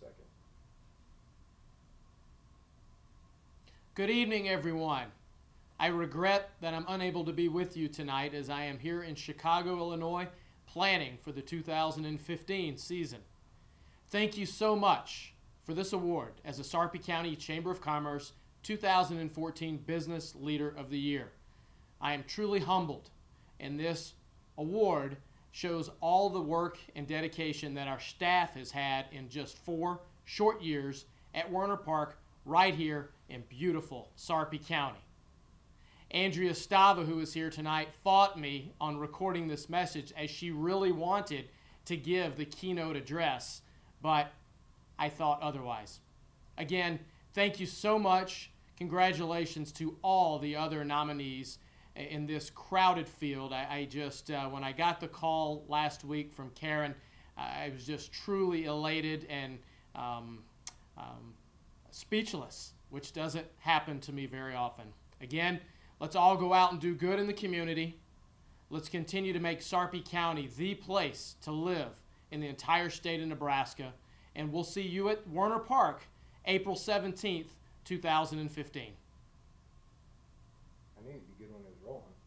second. Good evening, everyone. I regret that I'm unable to be with you tonight as I am here in Chicago, Illinois, planning for the 2015 season. Thank you so much for this award as the Sarpy County Chamber of Commerce 2014 Business Leader of the Year. I am truly humbled, and this award shows all the work and dedication that our staff has had in just four short years at Werner Park right here in beautiful Sarpy County. Andrea Stava, who is here tonight, fought me on recording this message as she really wanted to give the keynote address, but I thought otherwise. Again, thank you so much. Congratulations to all the other nominees in this crowded field. I, I just, uh, when I got the call last week from Karen, I was just truly elated and um, um, speechless, which doesn't happen to me very often. Again, let's all go out and do good in the community. Let's continue to make Sarpy County the place to live in the entire state of Nebraska. And we'll see you at Werner Park April 17th, 2015. I need to get on his rolling.